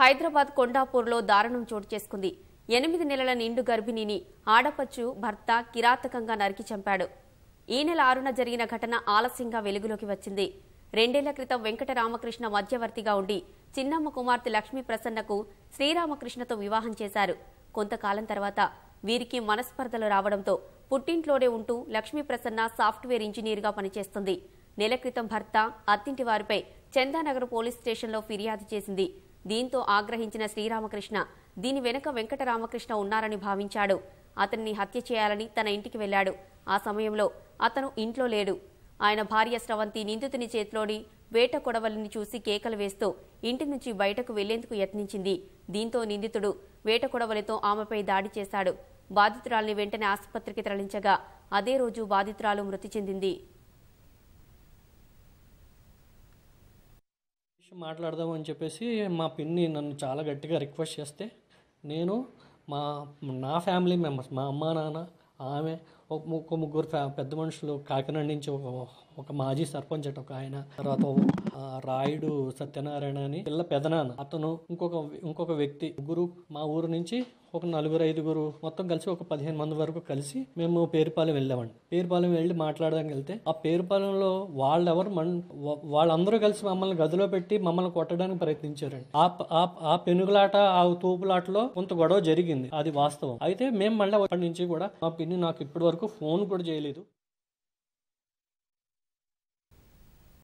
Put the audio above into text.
హైదరాబాద్ కొండాపూర్లో దారుణం చోటు చేసుకుంది. ఎనిమిది నెలల నిండు గర్భిణిని ఆడపచ్చు భర్త కిరాతకంగా నరికి చంపాడు. ఈ నెల ఆరున జరిగిన ఘటన ఆలస్యంగా వెలుగులోకి వచ్చింది. రెండేళ్ళ క్రితం వెంకటరామకృష్ణ మధ్యవర్తిగా ఉండి చిన్నమ్మ కుమార్తె లక్ష్మీ ప్రసన్నకు శ్రీరామకృష్ణతో వివాహం చేశారు. కొంతకాలం తర్వాత వీరికి మనస్పర్ధలు రావడంతో పుట్టింట్లోనే ఉంటూ లక్ష్మీ ప్రసన్న సాఫ్ట్వేర్ ఇంజనీర్గా పనిచేస్తుంది. నెల క్రితం భర్త అత్తింటి వారిపై చందానగర్ పోలీస్ స్టేషన్లో ఫిర్యాదు చేసింది. దీంతో ఆగ్రహించిన శ్రీరామకృష్ణ దీని వెనుక వెంకట రామకృష్ణ ఉన్నారని భావించాడు. అతన్ని హత్య చేయాలని తన ఇంటికి వెళ్ళాడు ఆ సమయంలో అతను ఇంట్లో లేడు. ఆయన భార్య స్రవంతి నిందితుని చేతిలోని వేట కొడవలిని చూసి కేకలు వేస్తూ ఇంటి నుంచి బయటకు వెళ్ళేందుకు యత్నించింది. దీంతో నిందితుడు వేట కొడవలితో ఆమెపై దాడి చేశాడు. బాధితురాల్ని వెంటనే ఆసుపత్రికి తరలించగా అదే రోజు బాధితురాలు మృతి చెందింది. విషయం మాట్లాడదాం అని చెప్పేసి మా పిన్ని నన్ను చాలా గట్టిగా రిక్వెస్ట్ చేస్తే నేను మా నా ఫ్యామిలీ మెంబర్స్ మా అమ్మ నాన్న ఆమె ఒక ముగ్గురు ఫ్యా- పెద్ద మనుషులు కాకినాడ నుంచి ఒక ఒక మాజీ సర్పంచ్ అట ఒక ఆయన. తర్వాత రాయుడు సత్యనారాయణ అని పిల్ల పెదనాన్న. అతను ఇంకొక ఇంకొక వ్యక్తి. ముగ్గురు మా ఊరు నుంచి ఒక నలుగురు ఐదుగురు మొత్తం కలిసి ఒక పదిహేను మంది వరకు కలిసి మేము పేరుపాలెం వెళ్ళామండి పేరుపాలెం వెళ్ళి మాట్లాడడానికి వెళ్తే ఆ పేరుపాలెంలో వాళ్ళెవరు మన వాళ్ళందరూ కలిసి మమ్మల్ని గదిలో పెట్టి మమ్మల్ని కొట్టడానికి ప్రయత్నించారండి. ఆ ఆ- పెనుగులాట ఆ తూపులాటలో కొంత గొడవ జరిగింది. అది వాస్తవం. అయితే మేము మళ్ళీ అప్పటి నుంచి కూడా మా పిన్ని నాకు ఇప్పటి వరకు వరకు ఫోన్ కూడా చేయలేదు.